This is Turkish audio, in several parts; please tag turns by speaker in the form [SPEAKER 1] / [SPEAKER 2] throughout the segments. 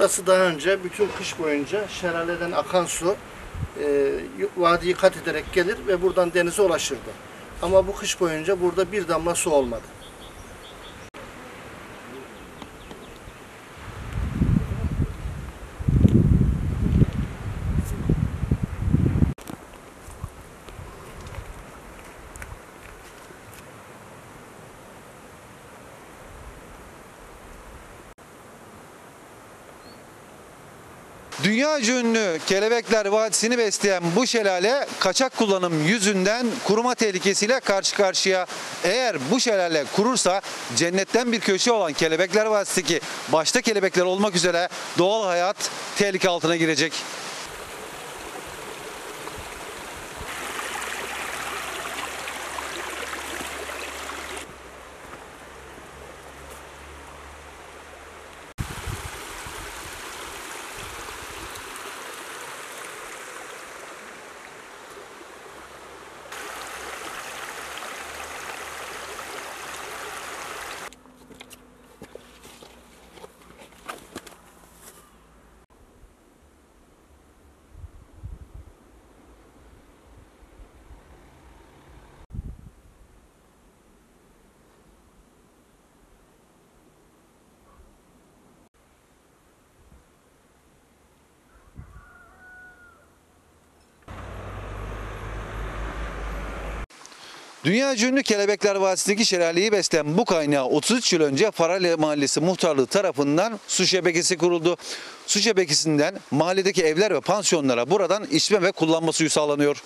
[SPEAKER 1] burası daha önce bütün kış boyunca şelaleden akan su e, vadiyi kat ederek gelir ve buradan denize ulaşırdı. Ama bu kış boyunca burada bir damla su olmadı.
[SPEAKER 2] Dünya ünlü Kelebekler Vadisi'ni besleyen bu şelale kaçak kullanım yüzünden kuruma tehlikesiyle karşı karşıya. Eğer bu şelale kurursa cennetten bir köşe olan Kelebekler Vadisi'ndeki başta kelebekler olmak üzere doğal hayat tehlike altına girecek. Dünya ünlü Kelebekler Vadisi'ndeki şelaleyi besleyen bu kaynağı 33 yıl önce Farale Mahallesi Muhtarlığı tarafından su şebekesi kuruldu. Su şebekesinden mahalledeki evler ve pansiyonlara buradan içme ve kullanma suyu sağlanıyor.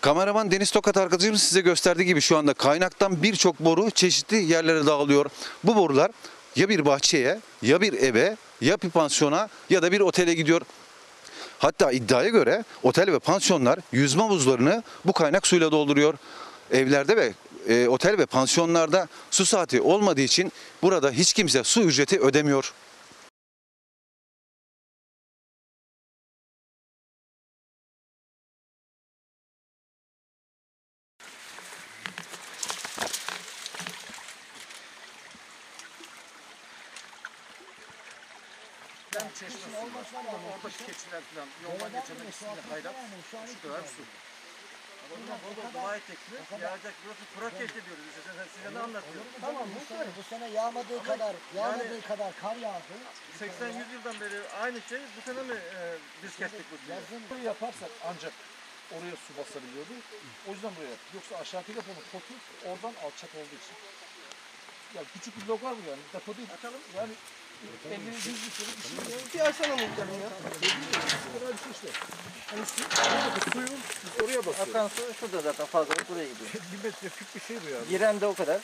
[SPEAKER 2] Kameraman Deniz Tokat arkadaşım size gösterdiği gibi şu anda kaynaktan birçok boru çeşitli yerlere dağılıyor. Bu borular ya bir bahçeye, ya bir eve, ya bir pansiyona ya da bir otele gidiyor. Hatta iddiaya göre otel ve pansiyonlar yüzme havuzlarını bu kaynak suyla dolduruyor. Evlerde ve e, otel ve pansiyonlarda su saati olmadığı için burada hiç kimse su ücreti ödemiyor.
[SPEAKER 3] Ben çeşme su. Oradaki keçiler falan yoldan geçenler ikisinde kaynak. Şu su. Ondan burada dua ettik mi? Yağacak burası kurak geçti diyoruz. İşte size ne anlatıyorum?
[SPEAKER 4] Tamam bu sene, bu sene yağmadığı kadar, yağmadığı kadar kar yağdı.
[SPEAKER 3] 80-100 yıldan beri aynı şey. Bu sene mi e, biz kestik bu suyu?
[SPEAKER 4] Yazın
[SPEAKER 5] Burayı yaparsak ancak oraya su basabiliyordu. O yüzden buraya. Yoksa aşağıdaki deponun potu oradan alçak olduğu için. Ya küçük bir blok var mı yani? Depo değil. Açalım. Yani 50 100 litrelik bir şey.
[SPEAKER 3] Bir açsana muhtarım ya.
[SPEAKER 5] Hani su, buradaki suyu biz oraya basıyoruz.
[SPEAKER 3] Akan su şurada zaten fazla buraya gidiyor.
[SPEAKER 5] bir metreküp bir şey bu yani.
[SPEAKER 3] Giren de o kadar.